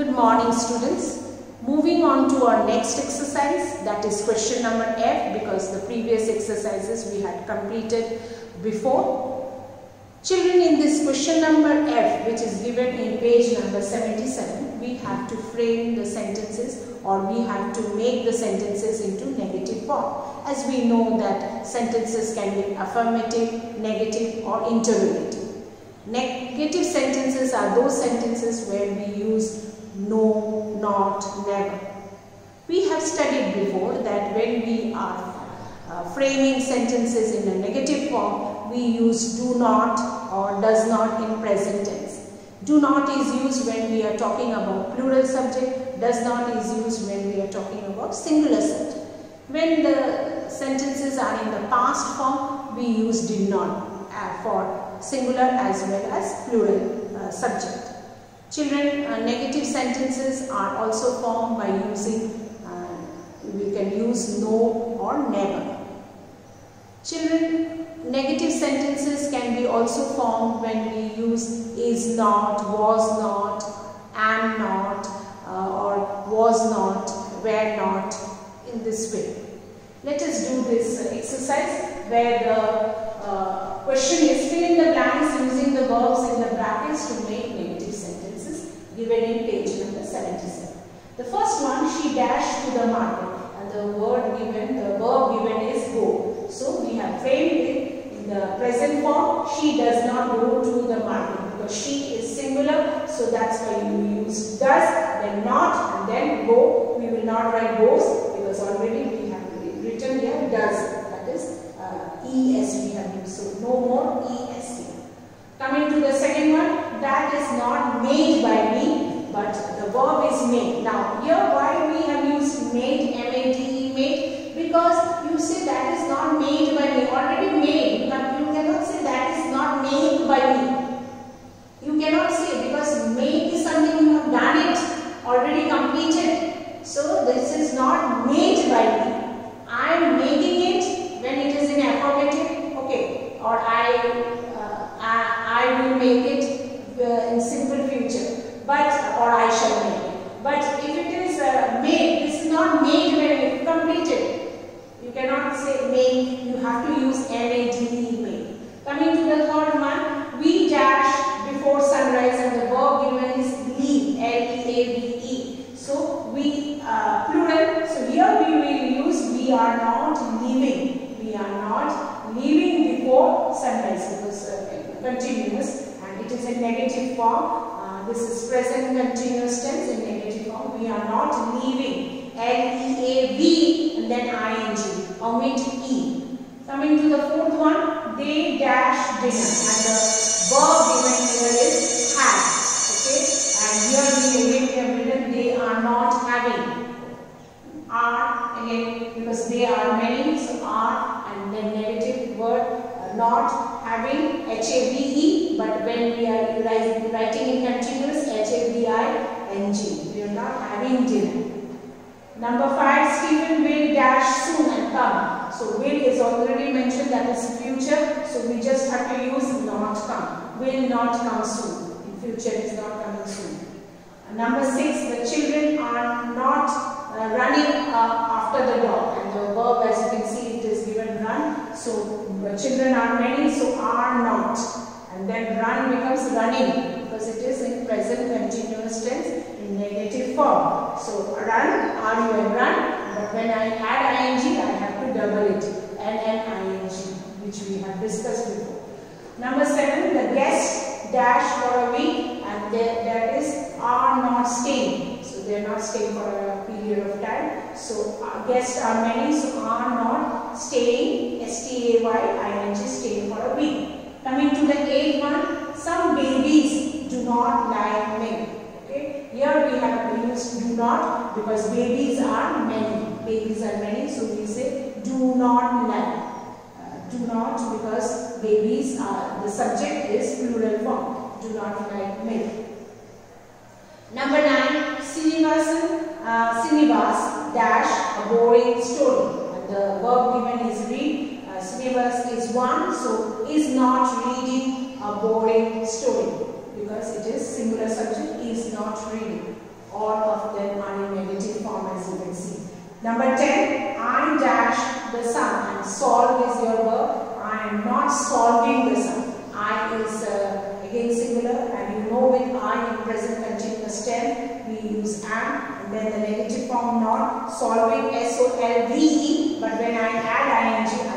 Good morning students. Moving on to our next exercise that is question number F because the previous exercises we had completed before. Children in this question number F which is given in page number 77 we have to frame the sentences or we have to make the sentences into negative form. As we know that sentences can be affirmative, negative or interrogative. Negative sentences are those sentences where we use no, not, never. We have studied before that when we are uh, framing sentences in a negative form, we use do not or does not in present tense. Do not is used when we are talking about plural subject, does not is used when we are talking about singular subject. When the sentences are in the past form, we use did not uh, for singular as well as plural uh, subject. Children, uh, negative sentences are also formed by using, uh, we can use no or never. Children, negative sentences can be also formed when we use is not, was not, am not uh, or was not, were not in this way. Let us do this exercise where the uh, question is fill in the blanks using the verbs in the brackets to make given in page number 77. The first one, she dashed to the market and the word given, the verb given is go. So we have framed it in the present form. She does not go to the market because she is singular. So that's why you use does, then not and then go. We will not write goes because already we have written here does. That is uh, es we have used. So no more es here. Coming to the second one, that is not made by me, but the verb is made. Now here why we have used made, M-A-D-E, made? Because you say that is not made by me, already made. You cannot say that is not made by me. You cannot say because made is something you have done it, already completed. So this is not made by me. I am making it when it is in affirmative, okay, or I uh, I, I will make it uh, in simple future, but or I shall make it. But if it is uh, made, this is not made when you completed. You cannot say made, you have to use M-A-D-E made. Coming to the third one, we dash before sunrise and the verb given is leave, L-E-A-V-E. So we, uh, plural, so here we will use we are not leaving. We are not leaving before sunrise because uh, continuous and it is in negative form. Uh, this is present continuous tense in negative form. We are not leaving. L-E-A-V and then I-N-G. Omit E. Coming to the fourth one, they dash dinner and the verb given here is have. Okay. And here we have written they are not having. Are again because they are many so are and then negative word uh, not having H-A-V-E but when we are writing in continuous H-A-V-I-N-G. We are not having dinner. Number 5 Stephen will dash soon and come. So will is already mentioned that is future. So we just have to use not come. Will not come soon. In future is not coming soon. Number 6 the children are not uh, running uh, after the dog and the verb as you can see it is given run. So children are many so are not and then run becomes running because it is in present continuous tense in negative form. So run, and run but when I add ing I have to double it N-N-I-N-G which we have discussed before. Number 7 the guest dash for a week and that is are not staying. So they are not staying for a period of time. So uh, guests are many so are not staying S-T-A-Y-I-N-G staying for a week. Coming to the eighth one, some babies do not like milk. Okay, here we have used do not because babies are many. Babies are many, so we say do not like. Uh, do not because babies are the subject is plural form. Do not like milk. Number nine, Srinivasan, uh, Srinivas dash a boring story. And the verb given is read. Uh, Srinivas is one, so is not reading a boring story because it is singular subject is not reading. All of them are in negative form as you can see. Number 10, I dash the sum and solve is your verb. I am not solving the sum. I is uh, again singular and you know with I in present continuous tense we use am and then the negative form not solving S-O-L-V-E but when I add ing